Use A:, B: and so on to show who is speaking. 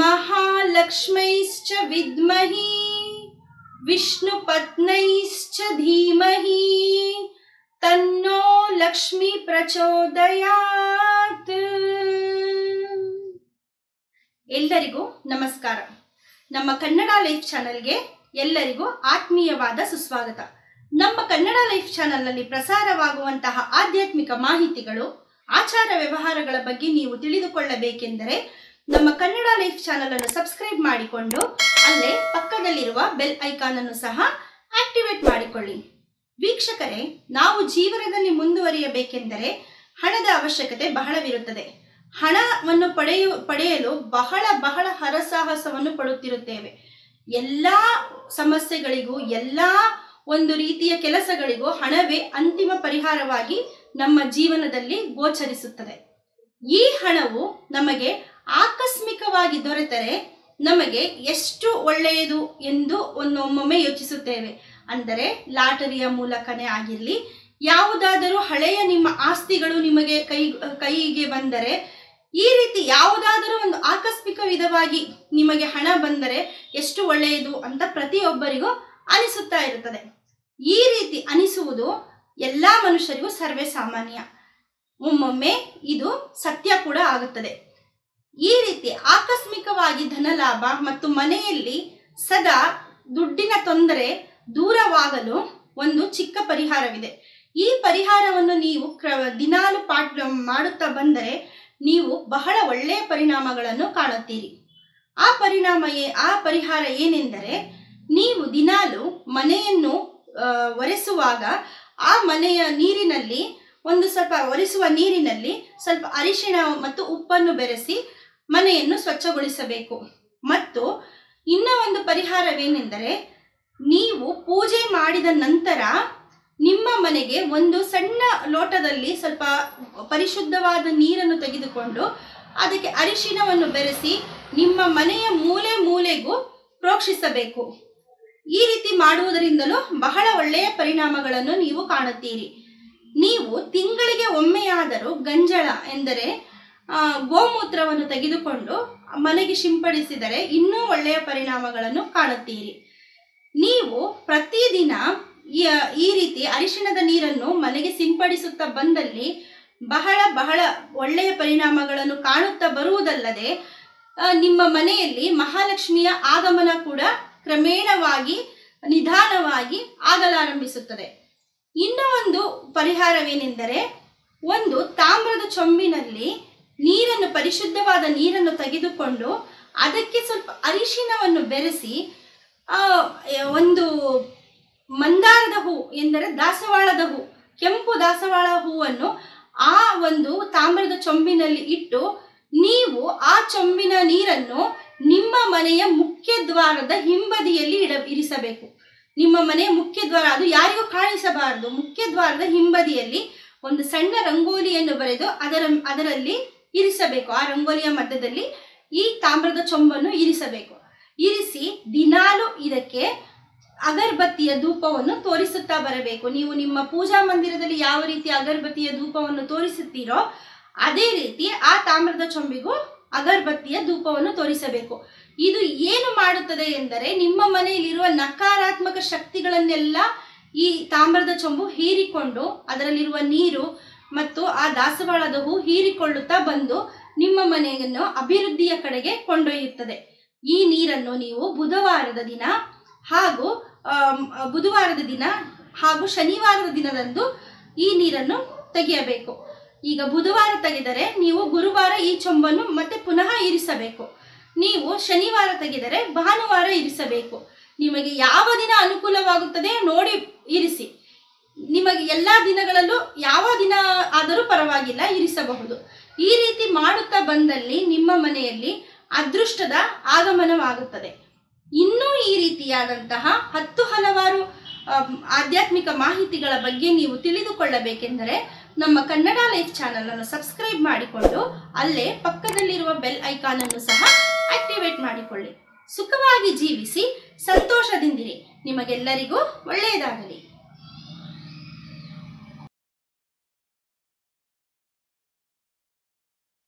A: महालक्ष्मैश्च विद्महि विष्णुपत्नैश्च धीमहि तन्नो लक्ष्मी ಪ್ರಚೋದಯಾತ್ ಎಲ್ಲರಿಗೂ ನಮಸ್ಕಾರ ನಮ್ಮ ಕನ್ನಡ ಲೈಫ್ ಚಾನೆಲ್ಗೆ ಎಲ್ಲರಿಗೂ ಆತ್ಮೀಯವಾದ ಸುಸ್ವಾಗತ ನಮ್ಮ ಕನ್ನಡ ಲೈಫ್ ಚಾನೆಲ್ನಲ್ಲಿ ಪ್ರಸಾರವಾಗುವಂತಹ ಆಧ್ಯಾತ್ಮಿಕ ಮಾಹಿತಿಗಳು ಆಚಾರ ವ್ಯವಹಾರಗಳ ಬಗ್ಗೆ ನೀವು ತಿಳಿದುಕೊಳ್ಳಬೇಕೆಂದರೆ ನಮ್ಮ ಕನ್ನಡ ಲೈಫ್ ಚಾನಲ್ ಅನ್ನು ಸಬ್ಸ್ಕ್ರೈಬ್ ಮಾಡಿಕೊಂಡು ಅಲ್ಲೇ ಪಕ್ಕದಲ್ಲಿರುವ ಬೆಲ್ ಐಕಾನ್ ಅನ್ನು ಸಹ ಆಕ್ಟಿವೇಟ್ ಮಾಡಿಕೊಳ್ಳಿ. ವೀಕ್ಷಕರೇ, ನಾವು ಜೀವನದಲ್ಲಿ ಮುಂದುವರಿಯಬೇಕೆಂದರೆ ಹಣದ ಅವಶ್ಯಕತೆ ಬಹಳವಿರುತ್ತದೆ. ಹಣವನ್ನು ಪಡೆಯು, ಪಡೆಯಲು ಬಹಳ ಬಹಳ ಹರಸಾಹಸವನ್ನು ಪಡುತ್ತಿರುತ್ತೇವೆ. ಎಲ್ಲ ಸಮಸ್ಯೆಗಳಿಗೂ, ಎಲ್ಲ ಒಂದು ರೀತಿಯ ಕೆಲಸಗಳಿಗೂ ಹಣವೇ ಅಂತಿಮ ಪರಿಹಾರವಾಗಿ ನಮ್ಮ ಜೀವನದಲ್ಲಿ ಗೋಚರಿಸುತ್ತದೆ. ಈ ಹಣವು ನಮಗೆ ಆಕಸ್ಮಿಕವಾಗಿ ದೊರೆತರೆ ನಮಗೆ ಎಷ್ಟು ಒಳ್ಳೆಯದು ಎಂದು ಒಂದೊಮ್ಮೊಮ್ಮೆ ಯೋಚಿಸುತ್ತೇವೆ. ಅಂದರೆ ಲಾಟರಿಯ ಮೂಲಕನೇ ಆಗಿರಲಿ, ಯಾವುದಾದರೂ ಹಳೆಯ ನಿಮ್ಮ ಆಸ್ತಿಗಳು ನಿಮಗೆ ಕೈ, ಕೈಗೆ ಬಂದರೆ, ಈ ರೀತಿ ಯಾವುದಾದರೂ ಒಂದು ಆಕಸ್ಮಿಕ ವಿಧವಾಗಿ ನಿಮಗೆ ಹಣ ಬಂದರೆ ಎಷ್ಟು ಒಳ್ಳೆಯದು ಅಂತ ಪ್ರತಿಯೊಬ್ಬರಿಗೂ ಅನಿಸುತ್ತಾ ಇರುತ್ತದೆ. ಈ ರೀತಿ ಅನಿಸುವುದು ಎಲ್ಲ ಮನುಷ್ಯರಿಗೂ ಸರ್ವೇ ಸಾಮಾನ್ಯ. ಒಮ್ಮೊಮ್ಮೆ ಇದು ಸತ್ಯ ಕೂಡ ಆಗುತ್ತದೆ. ಈ ರೀತಿ ಆಕಸ್ಮಿಕವಾಗಿ ಧನಲಾಭ ಮತ್ತು ಮನೆಯಲ್ಲಿ ಸದಾ ದುಡ್ಡಿನ ತೊಂದರೆ ದೂರವಾಗಲು ಒಂದು ಚಿಕ್ಕ ಪರಿಹಾರವಿದೆ. ಈ ಪರಿಹಾರವನ್ನು ನೀವು ಕ್ರ ದಿನಾಲು ಪಾಠ ಮಾಡುತ್ತಾ ಬಂದರೆ ನೀವು ಬಹಳ ಒಳ್ಳೆಯ ಪರಿಣಾಮಗಳನ್ನು ಕಾಣುತ್ತೀರಿ. ಆ ಪರಿಣಾಮ ಆ ಪರಿಹಾರ ಏನೆಂದರೆ ನೀವು ದಿನಾಲು ಮನೆಯನ್ನು ಒರೆಸುವಾಗ ಆ ಮನೆಯ ನೀರಿನಲ್ಲಿ ಒಂದು ಸ್ವಲ್ಪ ಒರೆಸುವ ನೀರಿನಲ್ಲಿ ಸ್ವಲ್ಪ ಅರಿಶಿಣ ಮತ್ತು ಉಪ್ಪನ್ನು ಬೆರೆಸಿ ಮನೆಯನ್ನು ಸ್ವಚ್ಛಗೊಳಿಸಬೇಕು. ಮತ್ತು ಇನ್ನ ಒಂದು ಪರಿಹಾರವೇನೆಂದರೆ, ನೀವು ಪೂಜೆ ಮಾಡಿದ ನಂತರ ನಿಮ್ಮ ಮನೆಗೆ ಒಂದು ಸಣ್ಣ ಲೋಟದಲ್ಲಿ ಸ್ವಲ್ಪ ಪರಿಶುದ್ಧವಾದ ನೀರನ್ನು ತೆಗೆದುಕೊಂಡು ಅದಕ್ಕೆ ಅರಿಶಿನವನ್ನು ಬೆರೆಸಿ ನಿಮ್ಮ ಮನೆಯ ಮೂಲೆ ಮೂಲೆಗೂ ಪ್ರೋಕ್ಷಿಸಬೇಕು. ಈ ರೀತಿ ಮಾಡುವುದರಿಂದಲೂ ಬಹಳ ಒಳ್ಳೆಯ ಪರಿಣಾಮಗಳನ್ನು ನೀವು ಕಾಣುತ್ತೀರಿ. ನೀವು ತಿಂಗಳಿಗೆ ಒಮ್ಮೆಯಾದರೂ ಗಂಜಳ ಎಂದರೆ ಗೋಮೂತ್ರವನ್ನು ತೆಗೆದುಕೊಂಡು ಮನೆಗೆ ಸಿಂಪಡಿಸಿದರೆ ಇನ್ನೂ ಒಳ್ಳೆಯ ಪರಿಣಾಮಗಳನ್ನು ಕಾಣುತ್ತೀರಿ. ನೀವು ಪ್ರತಿದಿನ ಈ ರೀತಿ ಅರಿಶಿಣದ ನೀರನ್ನು ಮನೆಗೆ ಸಿಂಪಡಿಸುತ್ತಾ ಬಂದಲ್ಲಿ ಬಹಳ ಬಹಳ ಒಳ್ಳೆಯ ಪರಿಣಾಮಗಳನ್ನು ಕಾಣುತ್ತಾ ಬರುವುದಲ್ಲದೆ ನಿಮ್ಮ ಮನೆಯಲ್ಲಿ ಮಹಾಲಕ್ಷ್ಮಿಯ ಆಗಮನ ಕೂಡ ಕ್ರಮೇಣವಾಗಿ ನಿಧಾನವಾಗಿ ಆಗಲಾರಂಭಿಸುತ್ತದೆ. ಇನ್ನೂ ಒಂದು ಪರಿಹಾರವೇನೆಂದರೆ, ಒಂದು ತಾಮ್ರದ ಚೊಂಬಿನಲ್ಲಿ ನೀರನ್ನು, ಪರಿಶುದ್ಧವಾದ ನೀರನ್ನು ತೆಗೆದುಕೊಂಡು ಅದಕ್ಕೆ ಸ್ವಲ್ಪ ಅರಿಶಿನವನ್ನು ಬೆರೆಸಿ ಒಂದು ಮಂದಾರದ ಹೂ ಎಂದರೆ ದಾಸವಾಳದ ಹೂ, ಕೆಂಪು ದಾಸವಾಳ ಹೂವನ್ನು ಆ ಒಂದು ತಾಮ್ರದ ಚೊಂಬಿನಲ್ಲಿ ಇಟ್ಟು ನೀವು ಆ ಚೊಂಬಿನ ನೀರನ್ನು ನಿಮ್ಮ ಮನೆಯ ಮುಖ್ಯ ದ್ವಾರದ ಹಿಂಬದಿಯಲ್ಲಿ ಇಡ, ಇರಿಸಬೇಕು. ನಿಮ್ಮ ಮನೆಯ ಮುಖ್ಯ ದ್ವಾರ, ಅದು ಯಾರಿಗೂ ಕಾಣಿಸಬಾರದು. ಮುಖ್ಯ ದ್ವಾರದ ಹಿಂಬದಿಯಲ್ಲಿ ಒಂದು ಸಣ್ಣ ರಂಗೋಲಿಯನ್ನು ಬರೆದು ಅದರ, ಅದರಲ್ಲಿ ಇರಿಸಬೇಕು. ಆ ರಂಗೋಲಿಯ ಮಧ್ಯದಲ್ಲಿ ಈ ತಾಮ್ರದ ಚೊಂಬನ್ನು ಇರಿಸಬೇಕು. ಇರಿಸಿ ದಿನಾಲು ಇದಕ್ಕೆ ಅಗರಬತ್ತಿಯ ಧೂಪವನ್ನು ತೋರಿಸುತ್ತಾ ಬರಬೇಕು. ನೀವು ನಿಮ್ಮ ಪೂಜಾ ಮಂದಿರದಲ್ಲಿ ಯಾವ ರೀತಿ ಅಗರಬತ್ತಿಯ ಧೂಪವನ್ನು ತೋರಿಸುತ್ತೀರೋ ಅದೇ ರೀತಿ ಆ ತಾಮ್ರದ ಚೊಂಬಿಗೂ ಅಗರಬತ್ತಿಯ ಧೂಪವನ್ನು ತೋರಿಸಬೇಕು. ಇದು ಏನು ಮಾಡುತ್ತದೆ ಎಂದರೆ ನಿಮ್ಮ ಮನೆಯಲ್ಲಿರುವ ನಕಾರಾತ್ಮಕ ಶಕ್ತಿಗಳನ್ನೆಲ್ಲ ಈ ತಾಮ್ರದ ಚೊಂಬು ಹೀರಿಕೊಂಡು ಅದರಲ್ಲಿರುವ ನೀರು ಮತ್ತು ಆ ದಾಸವಾಳದ ಹೂ ಹೀರಿಕೊಳ್ಳುತ್ತಾ ಬಂದು ನಿಮ್ಮ ಮನೆಯನ್ನು ಅಭಿವೃದ್ಧಿಯ ಕಡೆಗೆ ಕೊಂಡೊಯ್ಯುತ್ತದೆ. ಈ ನೀರನ್ನು ನೀವು ಬುಧವಾರದ ದಿನ ಹಾಗೂ ಬುಧವಾರದ ದಿನ ಹಾಗೂ ಶನಿವಾರದ ದಿನದಂದು ಈ ನೀರನ್ನು ತೆಗೆಯಬೇಕು. ಈಗ ಬುಧವಾರ ತೆಗೆದರೆ ನೀವು ಗುರುವಾರ ಈ ಚೊಂಬನ್ನು ಮತ್ತೆ ಪುನಃ ಇರಿಸಬೇಕು. ನೀವು ಶನಿವಾರ ತೆಗೆದರೆ ಭಾನುವಾರ ಇರಿಸಬೇಕು. ನಿಮಗೆ ಯಾವ ದಿನ ಅನುಕೂಲವಾಗುತ್ತದೆ ನೋಡಿ, ಇರಿಸಿ. ನಿಮಗೆ ಎಲ್ಲ ದಿನಗಳಲ್ಲೂ ಯಾವ ದಿನ ಆದರೂ ಪರವಾಗಿಲ್ಲ, ಇರಿಸಬಹುದು. ಈ ರೀತಿ ಮಾಡುತ್ತಾ ಬಂದಲ್ಲಿ ನಿಮ್ಮ ಮನೆಯಲ್ಲಿ ಅದೃಷ್ಟದ ಆಗಮನವಾಗುತ್ತದೆ. ಇನ್ನೂ ಈ ರೀತಿಯಾದಂತಹ ಹತ್ತು ಹಲವಾರು ಆಧ್ಯಾತ್ಮಿಕ ಮಾಹಿತಿಗಳ ಬಗ್ಗೆ ನೀವು ತಿಳಿದುಕೊಳ್ಳಬೇಕೆಂದರೆ ನಮ್ಮ ಕನ್ನಡ ಲೈಫ್ ಚಾನಲ್ ಅನ್ನು ಸಬ್ಸ್ಕ್ರೈಬ್ ಮಾಡಿಕೊಂಡು ಅಲ್ಲೇ ಪಕ್ಕದಲ್ಲಿರುವ ಬೆಲ್ ಐಕಾನ್ ಅನ್ನು ಸಹ ಆಕ್ಟಿವೇಟ್ ಮಾಡಿಕೊಳ್ಳಿ. ಸುಖವಾಗಿ ಜೀವಿಸಿ, ಸಂತೋಷದಿಂದಿರಿ. ನಿಮಗೆಲ್ಲರಿಗೂ ಒಳ್ಳೆಯದಾಗಲಿ.